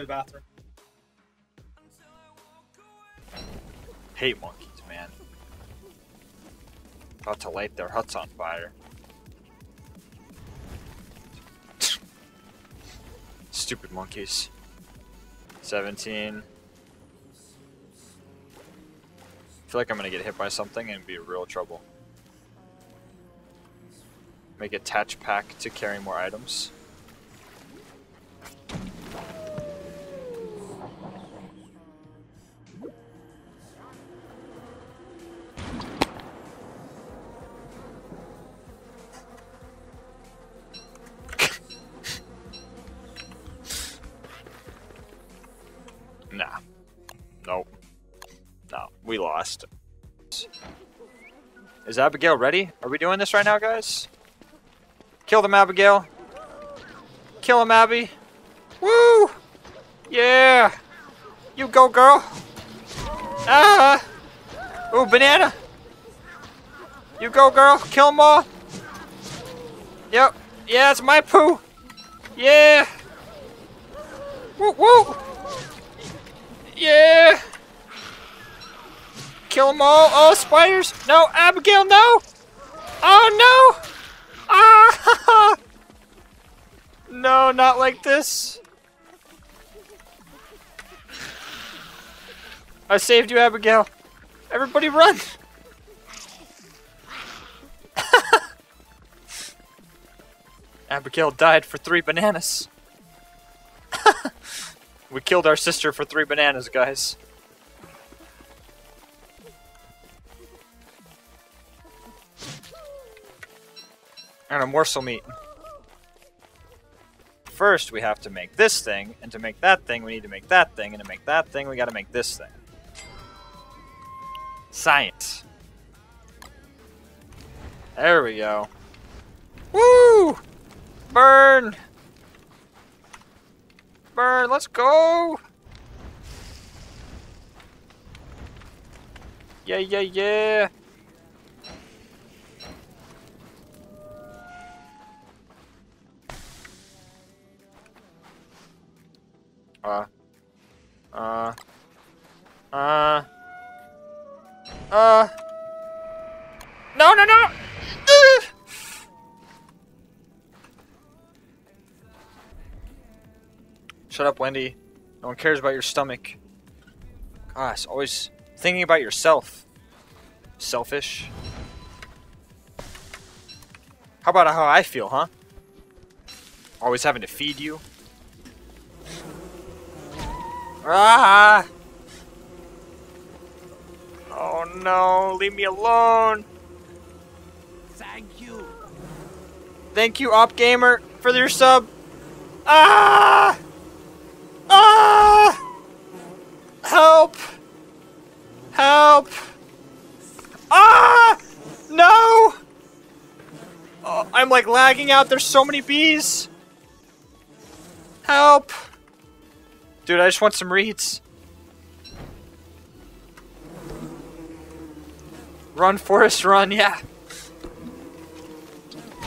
to the bathroom. Hate monkeys, man. About to light their huts on fire. Stupid monkeys. 17. I feel like I'm gonna get hit by something and be real trouble. Make a thatch pack to carry more items. We lost. Is Abigail ready? Are we doing this right now, guys? Kill them, Abigail. Kill them, Abby. Woo! Yeah! You go, girl! Ah! Ooh, banana! You go, girl! Kill them all! Yep. Yeah, it's my poo! Yeah! Woo, woo! Yeah! Kill them all! Oh, spiders! No, Abigail, no! Oh, no! Ah! no, not like this. I saved you, Abigail. Everybody run! Abigail died for three bananas. we killed our sister for three bananas, guys. And a morsel meat. First, we have to make this thing, and to make that thing, we need to make that thing, and to make that thing, we gotta make this thing. Science. There we go. Woo! Burn! Burn, let's go! Yeah, yeah, yeah! No, no, no! Shut up, Wendy. No one cares about your stomach. Gosh, always thinking about yourself. Selfish. How about how I feel, huh? Always having to feed you. Ah! Oh no, leave me alone. Thank you. Thank you, Op Gamer, for your sub. Ah! Ah! Help! Help! Ah! No! Oh, I'm like lagging out. There's so many bees. Help! Dude, I just want some reeds. Run, Forrest, run, yeah.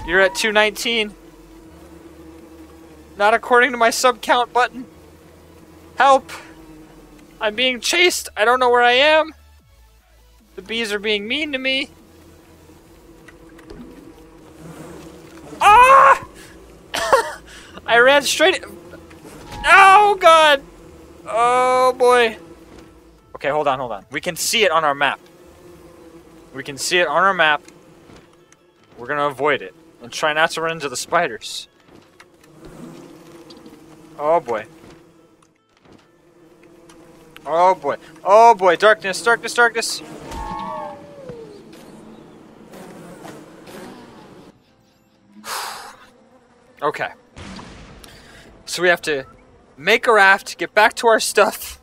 You're at 219. Not according to my sub count button. Help! I'm being chased. I don't know where I am. The bees are being mean to me. Ah! I ran straight. Oh god! Oh boy. Okay, hold on, hold on. We can see it on our map. We can see it on our map. We're gonna avoid it and try not to run into the spiders. Oh boy. Oh boy. Oh boy. Darkness, darkness, darkness. okay. So we have to make a raft, get back to our stuff.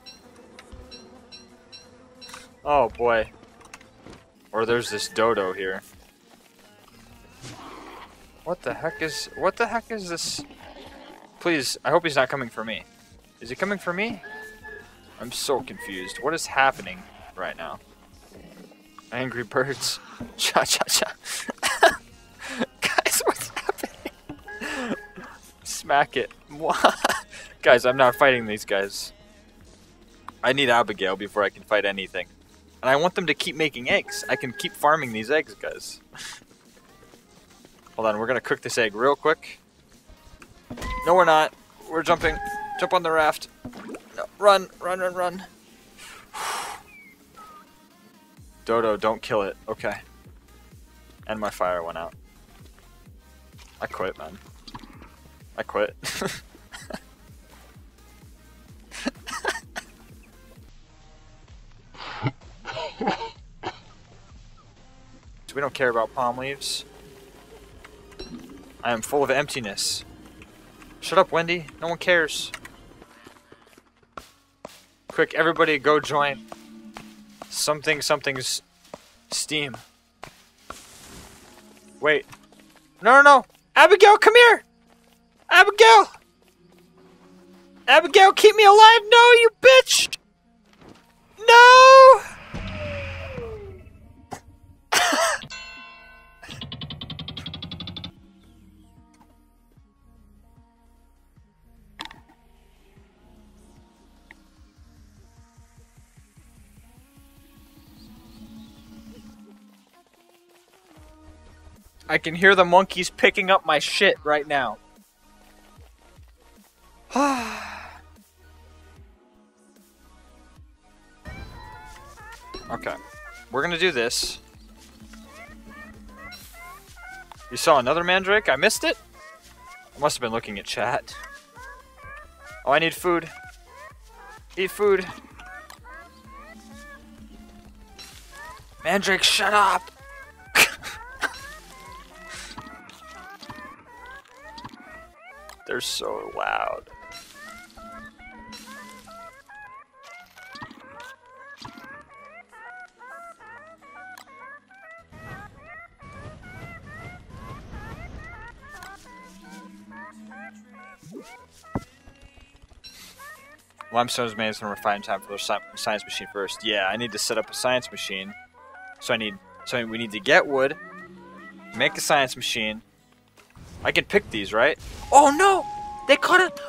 Oh boy. Or there's this dodo here. What the heck is what the heck is this? Please, I hope he's not coming for me. Is he coming for me? I'm so confused. What is happening right now? Angry birds. Cha cha cha. Guys, what's happening? Smack it. guys, I'm not fighting these guys. I need Abigail before I can fight anything. And I want them to keep making eggs. I can keep farming these eggs, guys. Hold on, we're gonna cook this egg real quick. No, we're not. We're jumping. Jump on the raft. No, run, run, run, run. Dodo, don't kill it. Okay. And my fire went out. I quit, man. I quit. we don't care about palm leaves. I am full of emptiness. Shut up, Wendy. No one cares. Quick, everybody go join something something's Steam. Wait. No, no, no. Abigail, come here. Abigail. Abigail, keep me alive. No, you bitch. No. I can hear the monkeys picking up my shit right now. okay. We're gonna do this. You saw another mandrake? I missed it? I must have been looking at chat. Oh, I need food. Eat food. Mandrake, shut up! They're so loud. Limestone is made from refined time for the science machine first. Yeah, I need to set up a science machine. So I need, so we need to get wood, make a science machine, I can pick these, right? Oh no! They caught it!